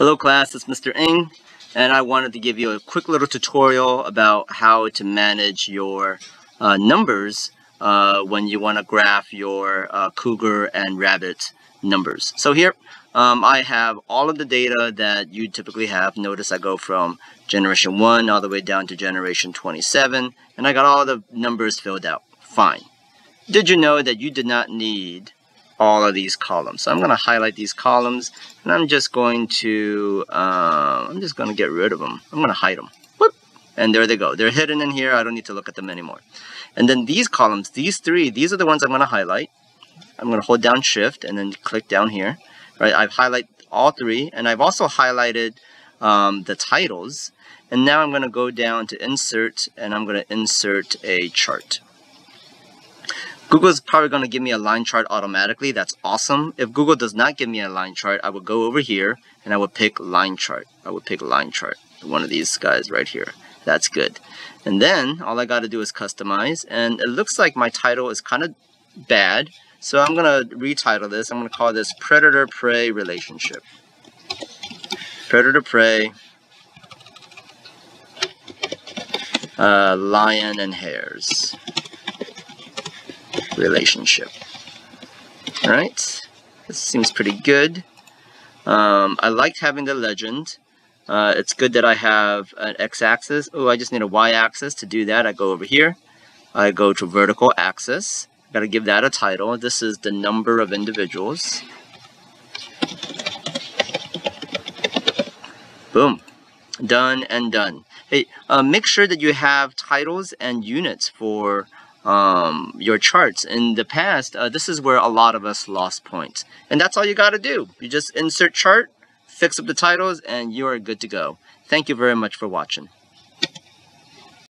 Hello class, it's Mr. Ng and I wanted to give you a quick little tutorial about how to manage your uh, numbers uh, when you want to graph your uh, cougar and rabbit numbers. So here um, I have all of the data that you typically have. Notice I go from generation 1 all the way down to generation 27 and I got all the numbers filled out. Fine. Did you know that you did not need all of these columns. So I'm going to highlight these columns and I'm just going to, uh, I'm just going to get rid of them. I'm going to hide them. Whoop. And there they go. They're hidden in here. I don't need to look at them anymore. And then these columns, these three, these are the ones I'm going to highlight. I'm going to hold down shift and then click down here. Right, I've highlighted all three and I've also highlighted um, the titles. And now I'm going to go down to insert and I'm going to insert a chart. Google's probably going to give me a line chart automatically. That's awesome. If Google does not give me a line chart, I would go over here and I would pick line chart. I would pick line chart. One of these guys right here. That's good. And then all I got to do is customize. And it looks like my title is kind of bad. So I'm going to retitle this. I'm going to call this Predator-Prey Relationship. Predator-Prey. Uh, lion and hares relationship. Alright, this seems pretty good. Um, I liked having the legend. Uh, it's good that I have an x-axis. Oh, I just need a y-axis to do that. I go over here. I go to vertical axis. Got to give that a title. This is the number of individuals. Boom. Done and done. Hey, uh, make sure that you have titles and units for um, your charts. In the past, uh, this is where a lot of us lost points. And that's all you got to do. You just insert chart, fix up the titles, and you are good to go. Thank you very much for watching.